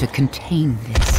To contain this.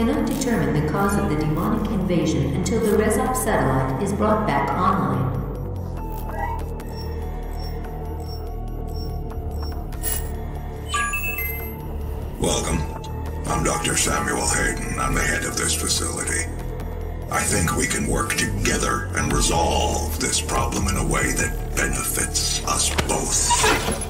Cannot determine the cause of the demonic invasion until the Rezop satellite is brought back online. Welcome. I'm Dr. Samuel Hayden. I'm the head of this facility. I think we can work together and resolve this problem in a way that benefits us both.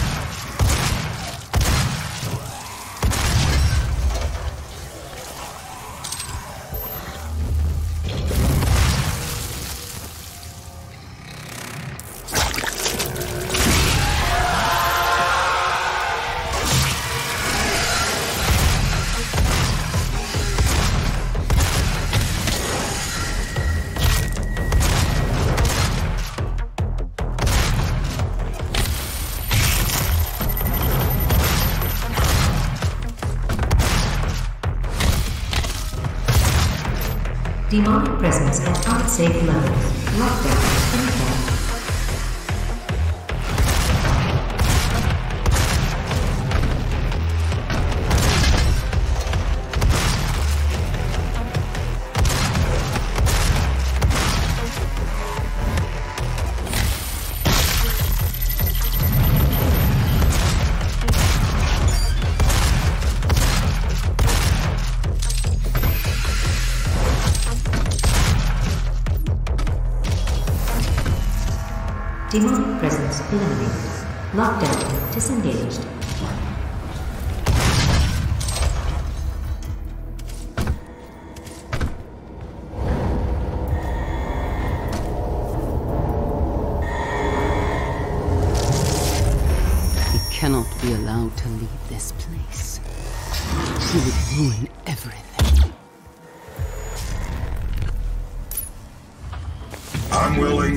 Demonic presence at unsafe levels. Lockdown Demonic presence eliminated. Lockdown disengaged. He cannot be allowed to leave this place. He would ruin everything.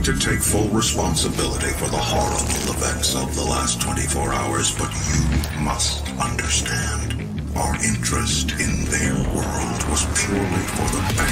To take full responsibility for the horrible events of the last 24 hours, but you must understand. Our interest in their world was purely for the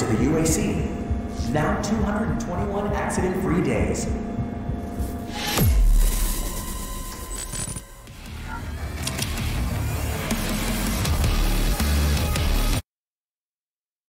to the UAC. Now 221 accident-free days.